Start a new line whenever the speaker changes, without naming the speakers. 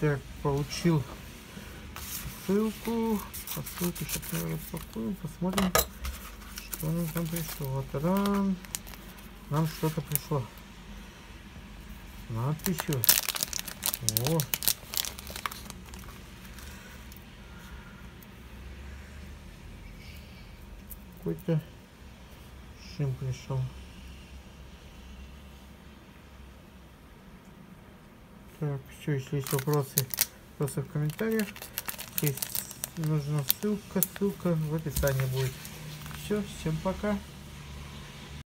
Так, получил ссылку. По ссылке сейчас мы распакуем, посмотрим, что нам там пришло. Вот, та-дам. Нам что-то пришло. Надписью. О. Какой-то шим пришел. Так, все, если есть вопросы, вопросы в комментариях. Здесь нужна ссылка, ссылка в описании будет. Все, всем пока.